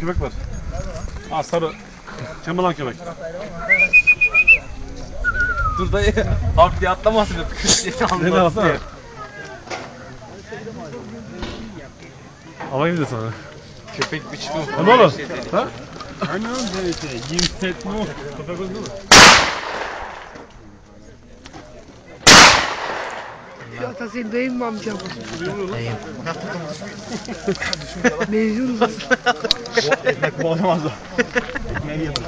Köpek var. Aa sarı. Çamalan köpek. Dur dayı. Harp diye atlamasın. Kış diye anlamasın alsana. diye. Alayım da sana. Köpek biçimi. Ne oğlum? Şey. Ha? Aynen öyle şey. Yimset mi o? Köpek öldü mü? Ya senin dayın mı amcam? Dayım. Mecnun Ekmek boğazamaz da. Ekmeği yedim.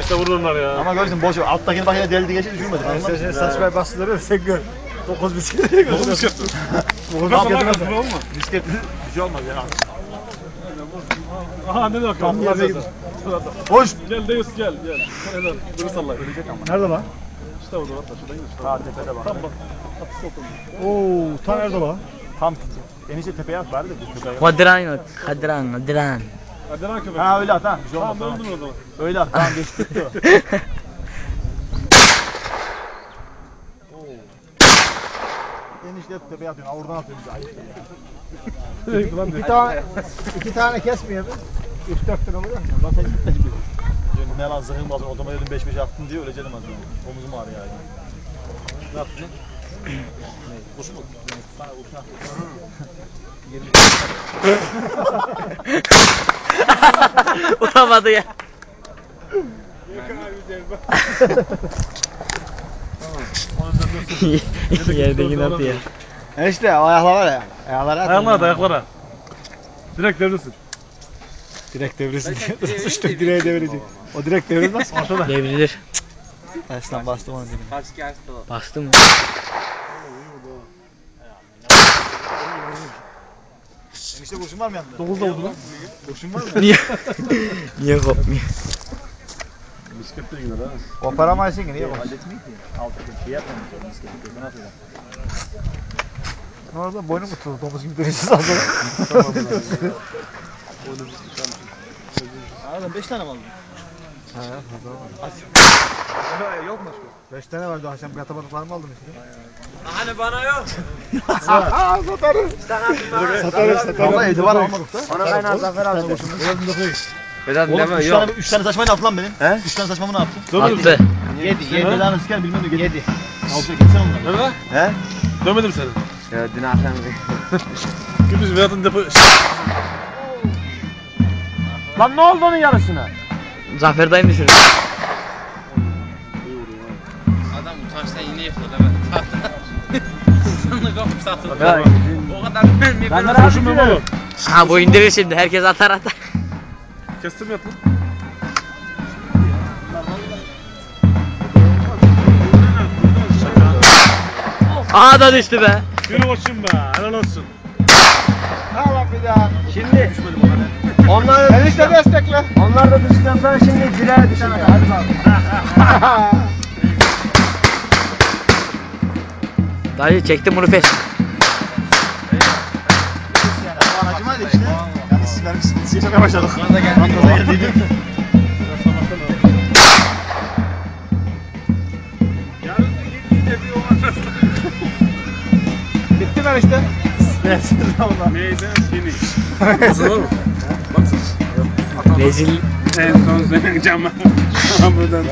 İşte vururlar ya. Ama görürsün boş ver. Alttakini bak yine deldi geçti düşürmedi. Sen sen saçma bastırır sen gör. 9 bisiklet Dokuz bisiklet. Dokuz Bak bisiklet. Bisikletli bir şey olmaz ya. Aha ne de gel. Hoş. Gel Deus gel gel. Helal. Dur salla. Ölecek ama. Nerede lan? İşte orada hatta şuradan gel. Ha tepede bak. Tam bak. Atı sokun. Oo, ta nerede lan? Tam enişte tepeye at bari de bu tepeye. Kadran yok. Kadran, kadran. Hadi lan köpek. Ha öyle at ha. Bir şey olmaz. Tamam öldüm o zaman. Öyle at. Tamam geçti gitti o. Enişte tepeye atıyorsun. Oradan atıyorsun. Ayıp İki tane, iki tane kesmiyor mu? Üç dört tane oluyor mu? Lan sen gitme şimdi. Diyorum ne lan zırhım lazım. Odama dedim 5 5 attın diye öleceğim az önce. Omuzum ağrıyor yani. Ne yaptın? ne? Kuş mu? Sana uçak. Utamadı ya. Yerdeki nasıl ya? Enişte ayaklar var ya. Ayakları at. Ayaklara at ayaklara. Direkt devrilsin. Direkt devrilsin. Sıçtık direğe devirecek. O direkt devrilmez. Ortada. Devrilir. Aslan bastım onu dibine. Kaç gelsin o. Bastı mı? Enişte kurşun var mı yanında? Dokuzda vurdu lan. Kurşun var mı? Niye? Niye kopmuyor? Bisikletle gider ha. Koparamayısın ki niye kopar? Halletmiyor ki. Altta şey yapmamış. Bisiklet. Ne yapıyorlar? Ne oldu? Boynum tutuldu. Domuz gibi dönüşü saldı. Adam 5 tane mi aldın? Ha, fazla var. Yok mu başka? Beş tane vardı akşam yatamadıklarımı aldım işte. Hani bana yok. Aa satarız. Satarız satarız. Valla evde var almadık da. Ona kaynağı zafer aldım. Vedat Oğlum deme 3 yok. tane, üç tane saçmayı ne yaptı lan benim? He? 3 tane saçmamı ne yaptı? Dönmedim Attı. Yedi. Yedi. Belanı siker bilmem ne. Yedi. Alacak gitsene onları. Nerede? He? Dönmedim seni. Ya dün akşam Gündüz Vedat'ın depo... Lan ne oldu onun yarısına? Zafer dayım düşürdü. Adam utançtan yine yıkıldı evet. Sonra kapıp satıldı. Ya, O kadar mermi ben mu oğlum? Ha bu indirir şimdi. Herkes atar atar. Kestim yat lan. Aha da düştü be. Yürü koçum be. Helal olsun. Tamam bir daha. Şimdi onlar Enişte destekle. onlar da düştükten sonra şimdi direğe düşen adam. Hadi bakalım. Dayı çektim bunu pes. Yani acımaydı işte. Yani siz benim sıkıntısı yaşamaya başladık. Gaza geldik. Gaza geldiydik. Bitti mi enişte? Meydan finish. Nasıl oğlum? Rezil. En son cama. Buradan.